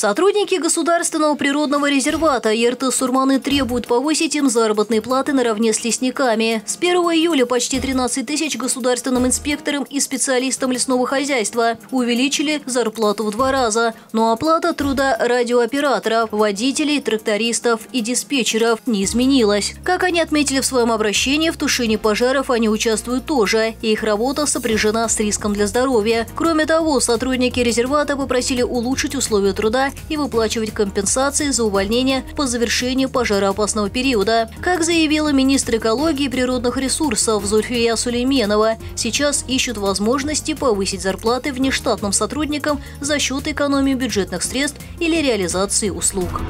Сотрудники Государственного природного резервата Ерты-Сурманы требуют повысить им заработные платы наравне с лесниками. С 1 июля почти 13 тысяч государственным инспекторам и специалистам лесного хозяйства увеличили зарплату в два раза. Но оплата труда радиооператоров, водителей, трактористов и диспетчеров не изменилась. Как они отметили в своем обращении, в тушении пожаров они участвуют тоже, и их работа сопряжена с риском для здоровья. Кроме того, сотрудники резервата попросили улучшить условия труда и выплачивать компенсации за увольнение по завершении пожароопасного периода. Как заявила министр экологии и природных ресурсов Зульфия Сулейменова, сейчас ищут возможности повысить зарплаты внештатным сотрудникам за счет экономии бюджетных средств или реализации услуг.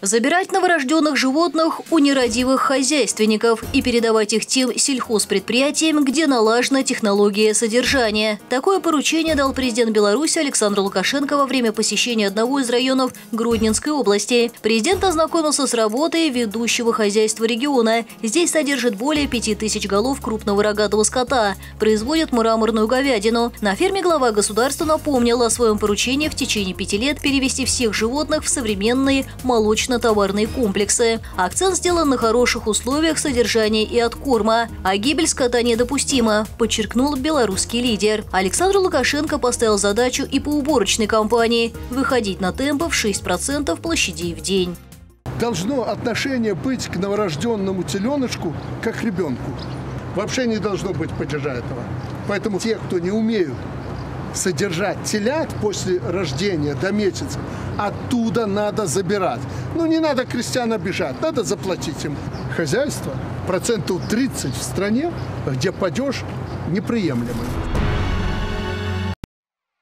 Забирать новорожденных животных у нерадивых хозяйственников и передавать их тем сельхозпредприятиям, где налажена технология содержания. Такое поручение дал президент Беларуси Александр Лукашенко во время посещения одного из районов Гродненской области. Президент ознакомился с работой ведущего хозяйства региона. Здесь содержит более 5000 голов крупного рогатого скота, производят мраморную говядину. На ферме глава государства напомнил о своем поручении в течение пяти лет перевести всех животных в современные молочные молочно-товарные комплексы. Акцент сделан на хороших условиях содержания и откорма, а гибель скота недопустима, подчеркнул белорусский лидер. Александр Лукашенко поставил задачу и по уборочной кампании – выходить на темпы в 6% площадей в день. Должно отношение быть к новорожденному теленочку как ребенку. Вообще не должно быть падежа этого. Поэтому те, кто не умеют содержать телят после рождения до месяца, оттуда надо забирать. Ну, не надо крестьян обижать, надо заплатить им. Хозяйство процентов 30 в стране, где падеж неприемлемый.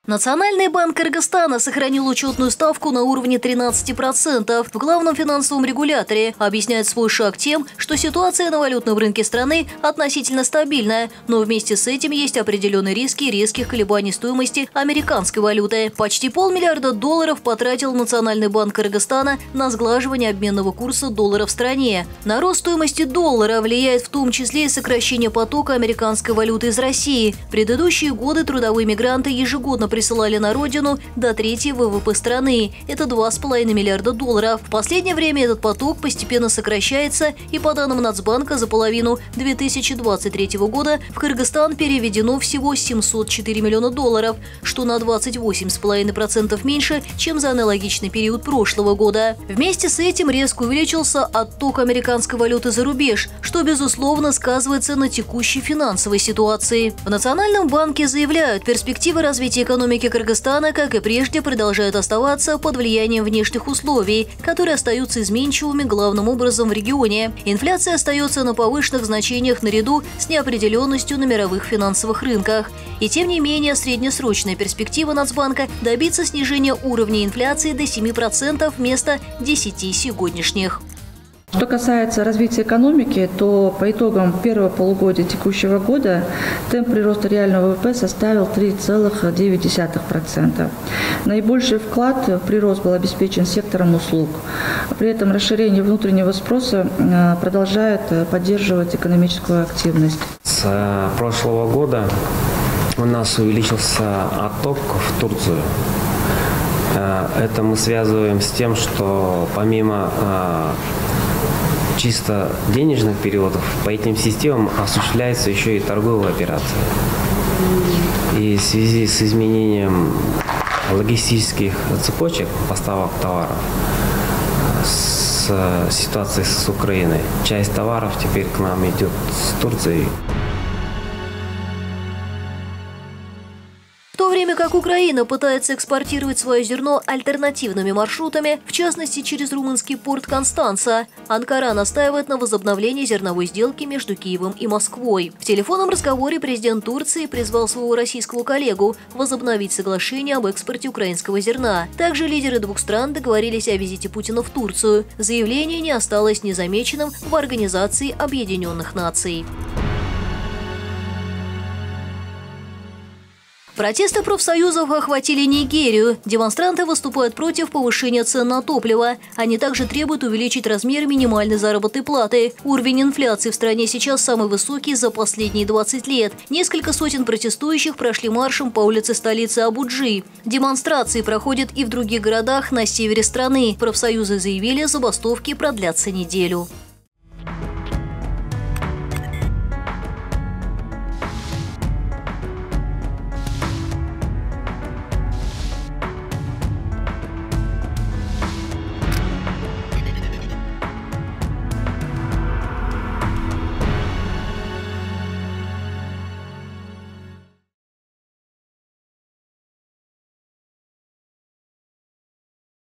Национальный банк Кыргызстана сохранил учетную ставку на уровне 13% в главном финансовом регуляторе. Объясняет свой шаг тем, что ситуация на валютном рынке страны относительно стабильная, но вместе с этим есть определенные риски резких колебаний стоимости американской валюты. Почти полмиллиарда долларов потратил Национальный банк Кыргызстана на сглаживание обменного курса доллара в стране. На рост стоимости доллара влияет в том числе и сокращение потока американской валюты из России. В предыдущие годы трудовые мигранты ежегодно присылали на родину до трети ВВП страны. Это 2,5 миллиарда долларов. В последнее время этот поток постепенно сокращается, и по данным Нацбанка за половину 2023 года в Кыргызстан переведено всего 704 миллиона долларов, что на 28,5% меньше, чем за аналогичный период прошлого года. Вместе с этим резко увеличился отток американской валюты за рубеж, что, безусловно, сказывается на текущей финансовой ситуации. В Национальном банке заявляют, перспективы развития экономики экономики Кыргызстана, как и прежде, продолжают оставаться под влиянием внешних условий, которые остаются изменчивыми главным образом в регионе. Инфляция остается на повышенных значениях наряду с неопределенностью на мировых финансовых рынках. И тем не менее, среднесрочная перспектива Нацбанка – добиться снижения уровня инфляции до 7% вместо 10 сегодняшних. Что касается развития экономики, то по итогам первого полугодия текущего года темп прироста реального ВВП составил 3,9%. Наибольший вклад в прирост был обеспечен сектором услуг. При этом расширение внутреннего спроса э, продолжает поддерживать экономическую активность. С э, прошлого года у нас увеличился отток в Турцию. Э, это мы связываем с тем, что помимо чисто денежных переводов по этим системам осуществляется еще и торговая операция. И в связи с изменением логистических цепочек поставок товаров с ситуацией с Украиной, часть товаров теперь к нам идет с Турции. Время как Украина пытается экспортировать свое зерно альтернативными маршрутами, в частности через румынский порт Констанца, Анкара настаивает на возобновлении зерновой сделки между Киевом и Москвой. В телефонном разговоре президент Турции призвал своего российского коллегу возобновить соглашение об экспорте украинского зерна. Также лидеры двух стран договорились о визите Путина в Турцию. Заявление не осталось незамеченным в Организации Объединенных Наций. Протесты профсоюзов охватили Нигерию. Демонстранты выступают против повышения цен на топливо. Они также требуют увеличить размер минимальной заработной платы. Уровень инфляции в стране сейчас самый высокий за последние 20 лет. Несколько сотен протестующих прошли маршем по улице столицы Абуджи. Демонстрации проходят и в других городах на севере страны. Профсоюзы заявили, забастовки продлятся неделю.